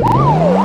you